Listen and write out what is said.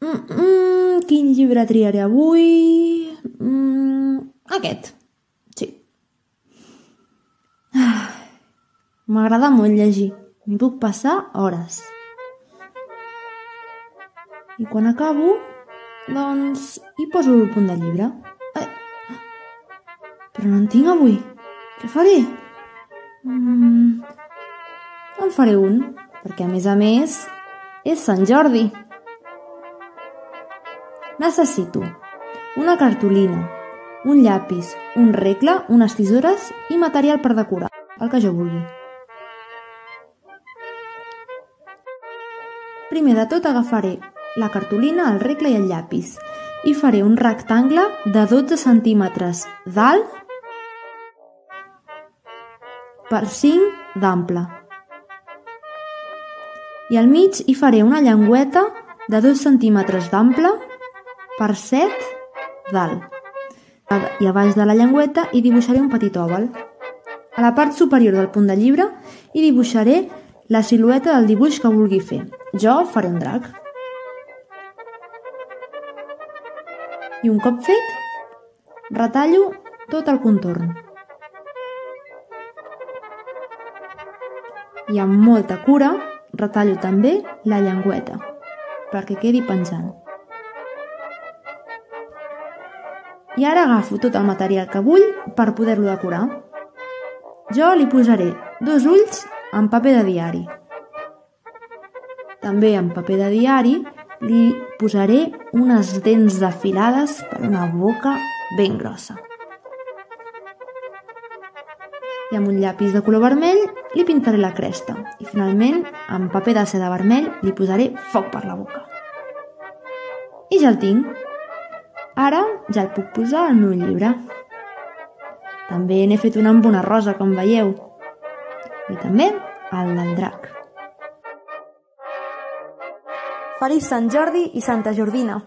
Mm, mm, quin llibre triaré avui? Mm, aquest. Sí. Ah, M'agrada molt llegir. M'hi puc passar hores. I quan acabo, doncs hi poso el punt de llibre. Eh, però no en tinc avui. Què faré? Mm, en faré un, perquè a més a més és Sant Jordi. Necessito una cartolina, un llapis, un regle, unes tisores i material per decorar, el que jo vulgui. Primer de tot agafaré la cartolina, el regle i el llapis i faré un rectangle de 12 centímetres d'alt per 5 d'ample. I al mig hi faré una llengüeta de 2 centímetres d'ample per 7 d'alt. I a baix de la llengüeta hi dibuixaré un petit òval. A la part superior del punt de llibre hi dibuixaré la silueta del dibuix que vulgui fer. Jo faré un drac. I un cop fet, retallo tot el contorn. I amb molta cura retallo també la llengüeta perquè quedi penjant. I ara agafo tot el material que vull per poder-lo decorar. Jo li posaré dos ulls en paper de diari. També en paper de diari li posaré unes dents afilades per una boca ben grossa. I amb un llapis de color vermell li pintaré la cresta i finalment amb paper de seda vermell li posaré foc per la boca. I ja el tinc. Ara ja el puc posar al meu llibre. També n'he fet una amb una rosa, com veieu. I també el del drac. Feliç Sant Jordi i Santa Jordina!